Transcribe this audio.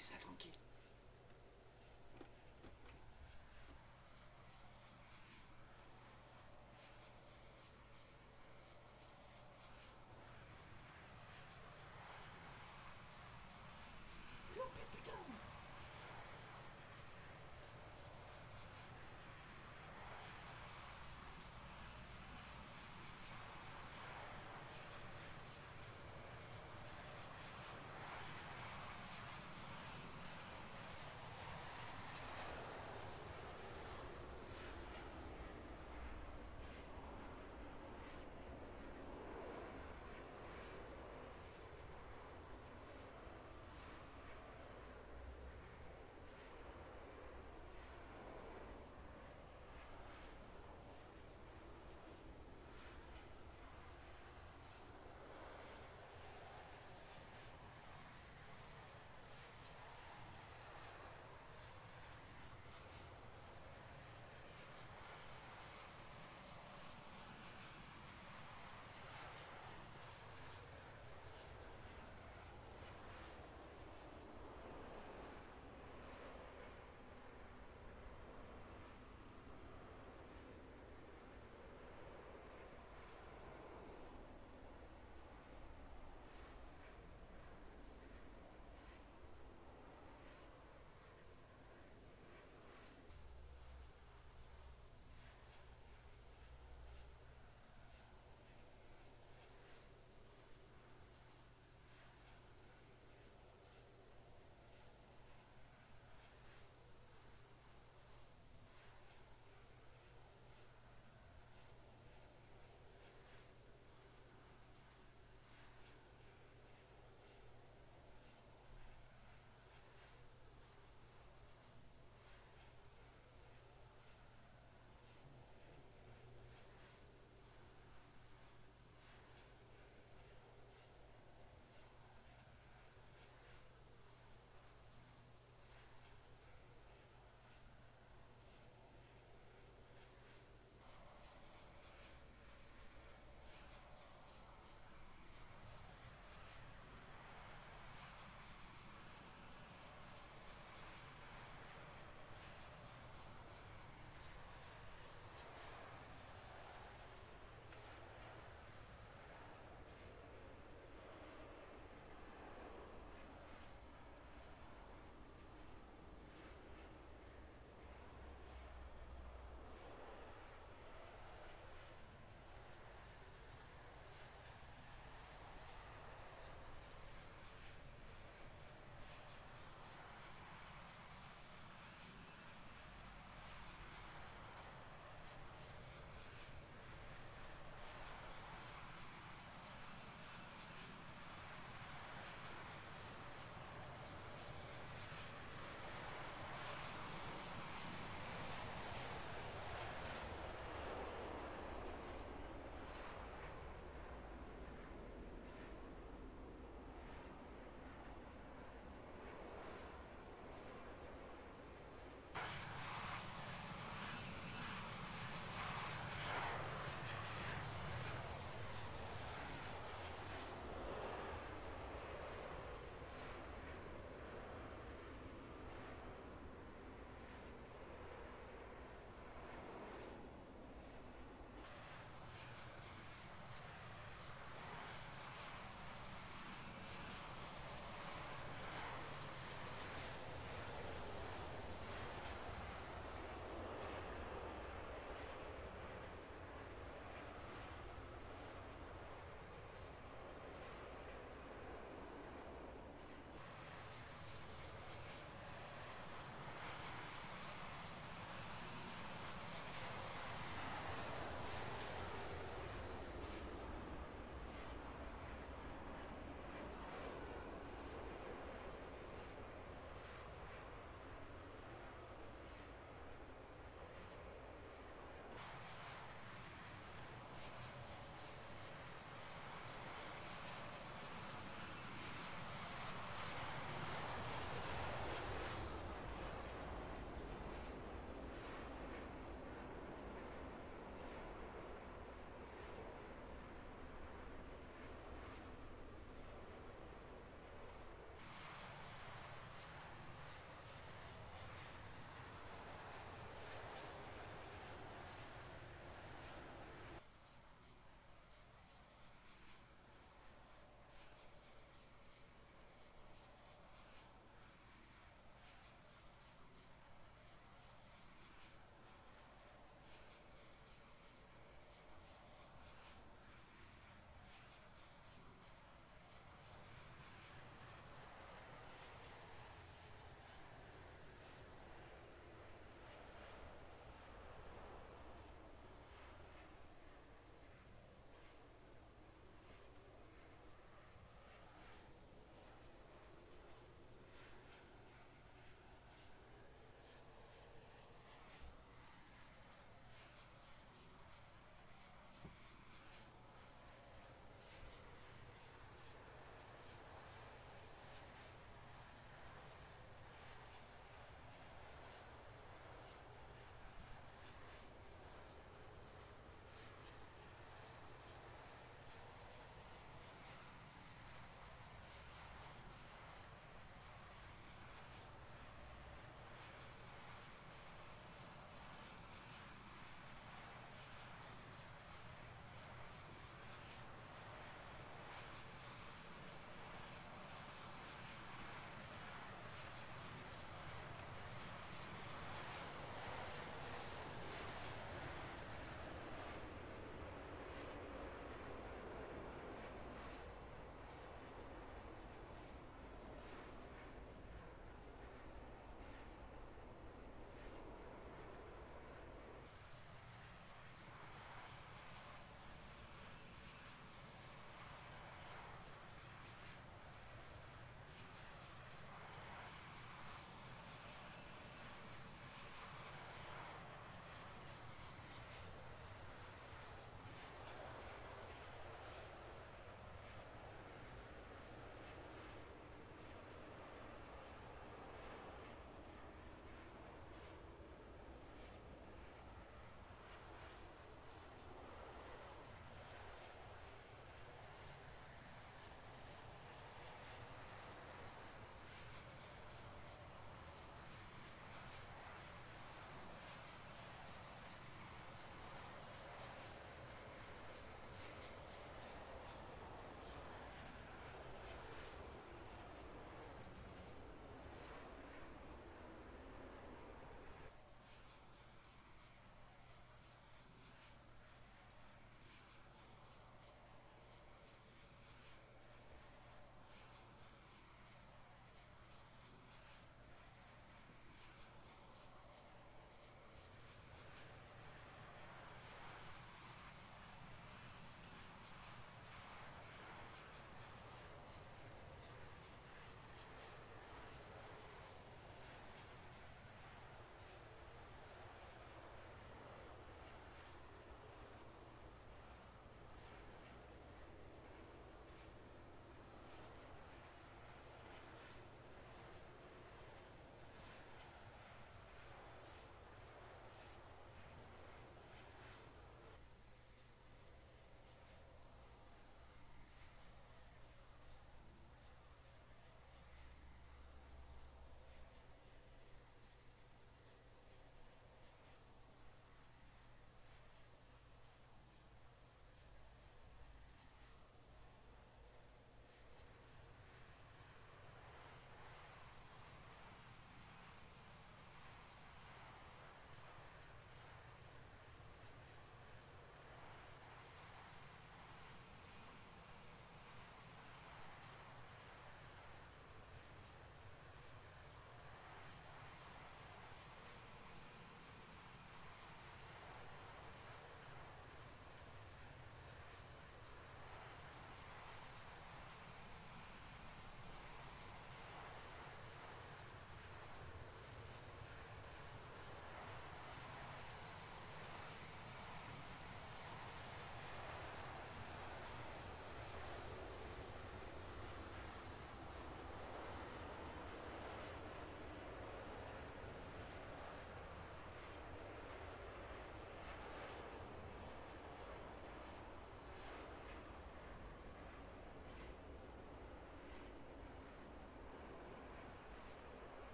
laisse ça tranquille.